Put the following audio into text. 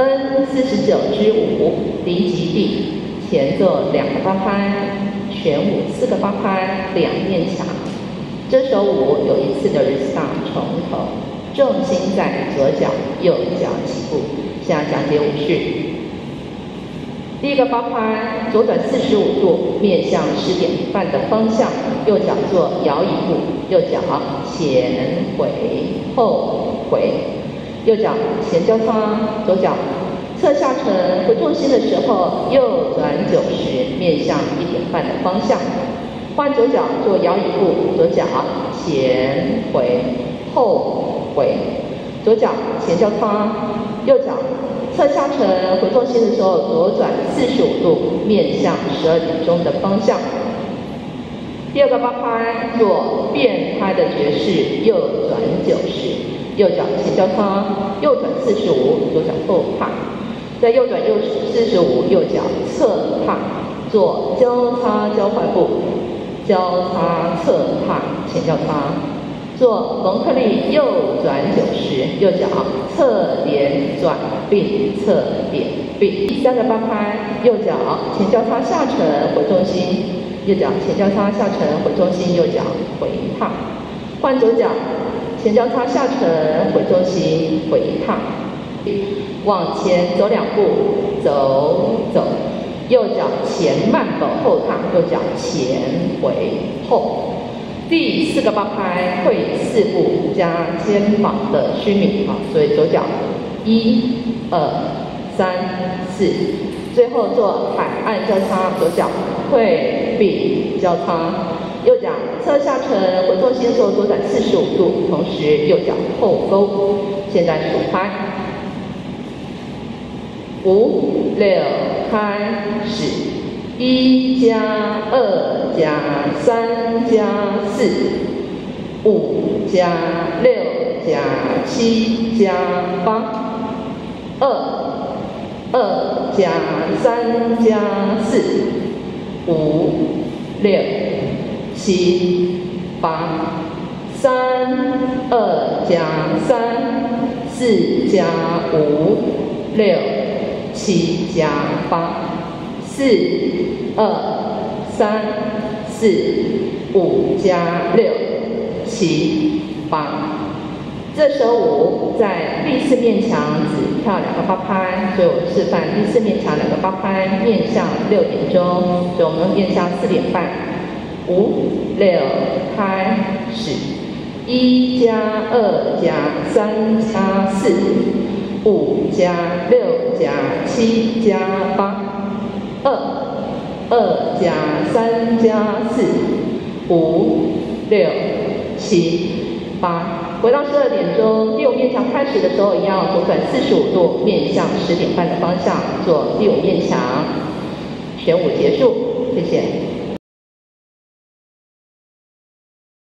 N 四十九之五，离极地，前做两个八拍，全舞四个八拍，两面墙。这首舞有一次的 restart 从头，重心在左脚，右脚起步。下讲解舞序。第一个八拍，左转四十五度，面向十点半的方向，右脚做摇移步，右脚前回后回，右脚前交叉，左脚侧下沉回重心的时候，右转九十，面向一点半的方向，换左脚做摇椅步，左脚前回后回，左脚前交叉，右脚。侧下沉回重心的时候，左转四十五度，面向十二点钟的方向。第二个八拍做变拍的爵士，右转九十，右脚前交叉，右转四十五，左脚后踏，在右转右四十五，右脚侧踏，做交叉交换步，交叉侧踏前交叉。做蒙特利右转九十，右脚侧点转并，侧点并。第三个八拍，右脚前交叉下沉回重心，右脚前交叉下沉回重心，右脚回踏。换左脚前交叉下沉回重心，回一趟。往前走两步，走走。右脚前慢走后踏，右脚前回后。第四个八拍会四步加肩膀的虚拟，好，所以左脚一、二、三、四，最后做海岸交叉，左脚会并交叉，右脚侧下沉回重心的时候左转四十五度，同时右脚后勾。现在数拍，五、六，开始。一加二加三加四，五加六加七加八，二二加三加四，五六七八，三二加三，四加五，六七加八。四二三四五加六七八，这首舞在第四面墙只跳两个八拍，所以我示范第四面墙两个八拍，面向六点钟，所以我们面向四点半，五六开始，一加二加三加四，五加六加七加八。二二加三加四，五六七八，回到十二点钟，第五面墙开始的时候，一样左转四十五度，面向十点半的方向做第五面墙，全舞结束，谢谢。